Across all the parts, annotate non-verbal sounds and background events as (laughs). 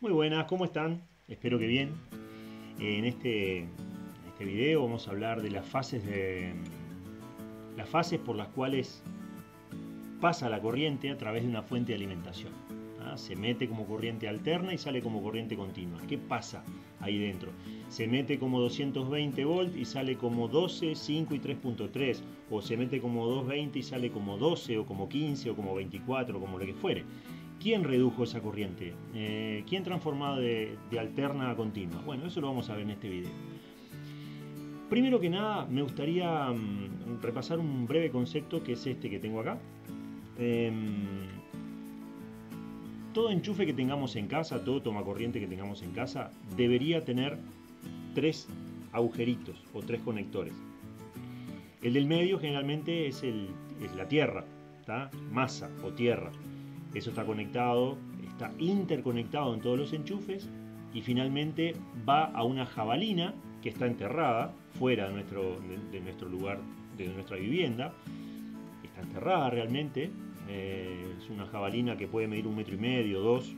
Muy buenas, ¿cómo están? Espero que bien. En este, este video vamos a hablar de las fases por las cuales pasa la corriente a través de una fuente de alimentación. ¿ah? Se mete como corriente alterna y sale como corriente continua. ¿Qué pasa ahí dentro? Se mete como 220 volt y sale como 12, 5 y 3.3. O se mete como 220 y sale como 12 o como 15 o como 24 o como lo que fuere. ¿Quién redujo esa corriente? Eh, ¿Quién transformó de, alterna a continua? Bueno, eso lo vamos a ver en este video. Primero que nada, me gustaría mm, repasar un breve concepto que es este que tengo acá. Em, todo enchufe que tengamos en casa, todo toma corriente que tengamos en casa, debería tener tres agujeritos o tres conectores. El del medio generalmente es, el, es la tierra, masa o tierra. Eso está conectado, está interconectado en todos los enchufes y finalmente va a una jabalina que está enterrada fuera de nuestro, de, nuestro lugar, de nuestra vivienda. Está enterrada realmente. Eh, es una jabalina que puede medir un metro y medio, dos.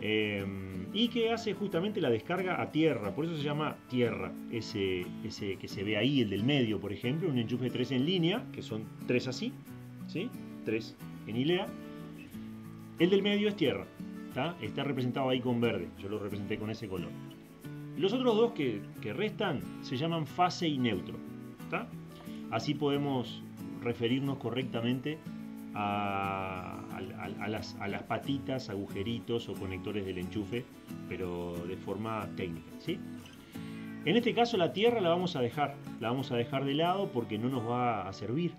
Eh, y que hace justamente la descarga a tierra, por eso se llama tierra, ese, ese que se ve ahí, el del medio, por ejemplo, un enchufe 3 en línea, que son tres así, ¿sí? tres en hilera, el del medio es tierra, está representado ahí con verde, yo lo representé con ese color. Los otros dos que, restan se llaman fase y neutro. Así podemos referirnos correctamente a, las, patitas, agujeritos o conectores del enchufe, pero de forma técnica. ¿sí? En este caso la tierra la vamos a dejar, la vamos a dejar de lado porque no nos va a servir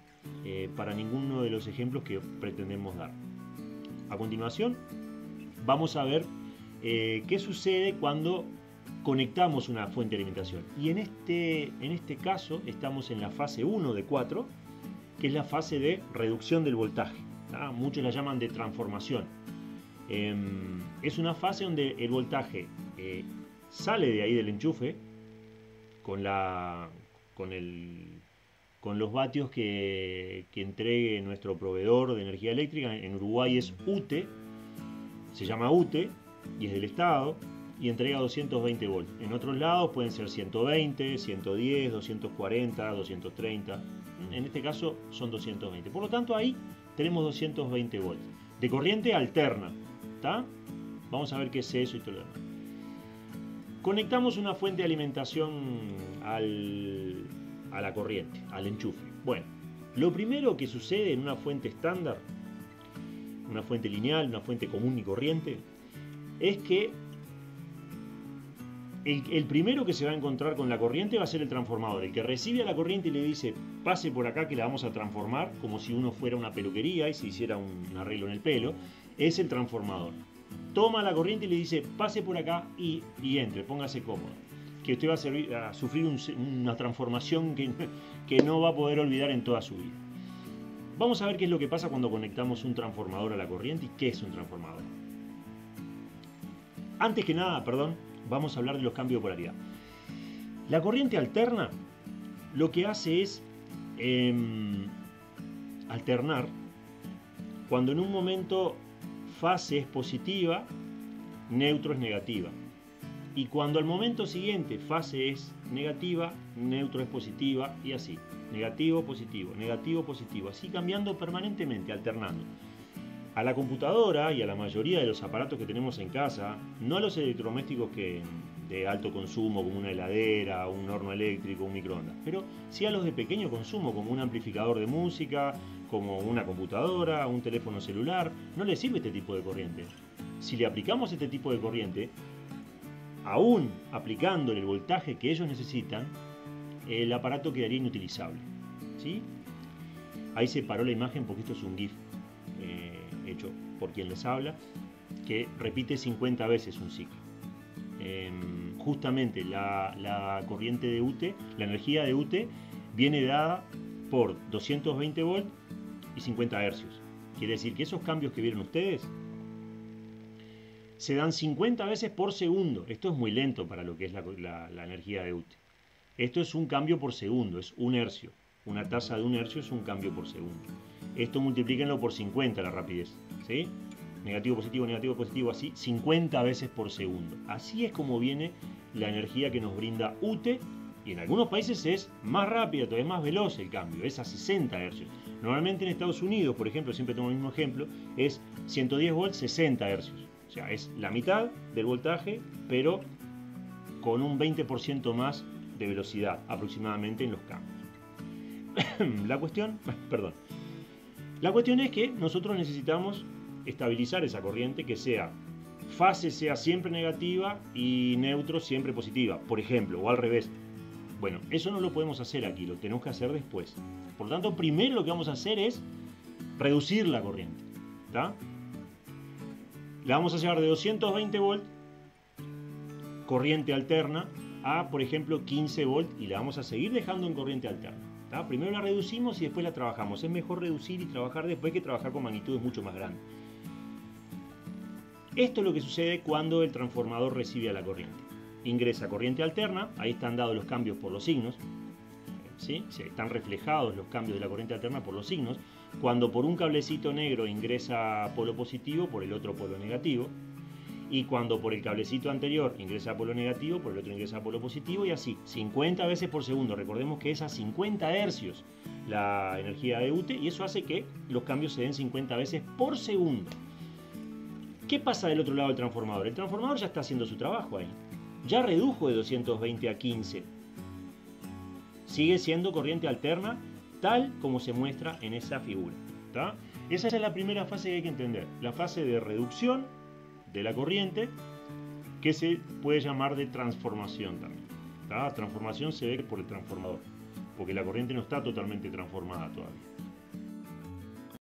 eh, para ninguno de los ejemplos que pretendemos dar. A continuación, vamos a ver eh, qué sucede cuando conectamos una fuente de alimentación. Y en este, en este caso estamos en la fase 1 de 4, que es la fase de reducción del voltaje. Muchos la llaman de transformación. Em, es una fase donde el voltaje eh, sale de ahí del enchufe con, la, con el con los vatios que, entregue nuestro proveedor de energía eléctrica. En Uruguay es UTE, se llama UTE y es del Estado y entrega 220 volts. En otros lados pueden ser 120, 110, 240, 230. En este caso son 220. Por lo tanto ahí tenemos 220 volts. De corriente alterna. Vamos a ver qué es eso y todo lo demás. Conectamos una fuente de alimentación al, a la corriente, al enchufe. Bueno, lo primero que sucede en una fuente estándar, una fuente lineal, una fuente común y corriente, es que el, primero que se va a encontrar con la corriente va a ser el transformador. El que recibe la corriente y le dice, pase por acá que la vamos a transformar, como si uno fuera una peluquería y se hiciera un arreglo en el pelo, es el transformador. Toma la corriente y le dice, pase por acá y, y entre, póngase cómodo que usted va a, sufrir una transformación que, (laughs) que no va a poder olvidar en toda su vida. Vamos a ver qué es lo que pasa cuando conectamos un transformador a la corriente y qué es un transformador. Antes que nada, perdón, vamos a hablar de los cambios de polaridad. La corriente alterna lo que hace es em, alternar cuando en un momento fase es positiva, neutro es negativa. Y cuando al momento siguiente fase es negativa, neutro es positiva y así. Negativo, positivo, negativo, positivo. Así cambiando permanentemente, alternando. A la computadora y a la mayoría de los aparatos que tenemos en casa, no a los electrodomésticos que, de alto consumo como una heladera, un horno eléctrico, un microondas, pero sí a los de pequeño consumo como un amplificador de música, como una computadora, un teléfono celular, no le sirve este tipo de corriente. Si le aplicamos este tipo de corriente, aún aplicándole el voltaje que ellos necesitan, el aparato quedaría inutilizable. ¿sí? Ahí se paró la imagen porque esto es un GIF eh, hecho por quien les habla, que repite 50 veces un ciclo. Em, justamente la, corriente de UTE, la energía de UTE, viene dada por 220 volts y 50 hercios. Quiere decir que esos cambios que vieron ustedes se dan 50 veces por segundo. Esto es muy lento para lo que es la, energía de UTE. Esto es un cambio por segundo, es un hercio. Una tasa de un hercio es un cambio por segundo. Esto multiplíquenlo por 50 la rapidez. ¿sí? negativo, positivo, negativo, positivo, así 50 veces por segundo. Así es como viene la energía que nos brinda UTE y en algunos países es más rápida, todavía más veloz el cambio, es a 60 Hz. Normalmente en Estados Unidos, por ejemplo, siempre tengo el mismo ejemplo, es 110 volts, 60 Hz. O sea, es la mitad del voltaje, pero con un 20% más de velocidad aproximadamente en los cambios. (coughs) la cuestión, (coughs) perdón, la cuestión es que nosotros necesitamos estabilizar esa corriente que sea fase sea siempre negativa y neutro siempre positiva, por ejemplo, o al revés. Bueno, eso no lo podemos hacer aquí, lo tenemos que hacer después. Por lo tanto, primero lo que vamos a hacer es reducir la corriente. La vamos a llevar de 220 volts, corriente alterna, a, por ejemplo, 15 volts y la vamos a seguir dejando en corriente alterna. Primero la reducimos y después la trabajamos. Es mejor reducir y trabajar después que trabajar con magnitudes mucho más grandes. Esto es lo que sucede cuando el transformador recibe a la corriente. Ingresa corriente alterna, ahí están dados los cambios por los signos, ¿sí? están reflejados los cambios de la corriente alterna por los signos. Cuando por un cablecito negro ingresa polo positivo, por el otro polo negativo y cuando por el cablecito anterior ingresa polo negativo, por el otro ingresa polo positivo y así, 50 veces por segundo. Recordemos que es a 50 hercios la energía de UTE y eso hace que los cambios se den 50 veces por segundo. ¿Qué pasa del otro lado del transformador? El transformador ya está haciendo su trabajo ahí. Ya redujo de 220 a 15. Sigue siendo corriente alterna tal como se muestra en esa figura. Esa es la primera fase que hay que entender. La fase de reducción de la corriente que se puede llamar de transformación también. Transformación se ve por el transformador, porque la corriente no está totalmente transformada todavía.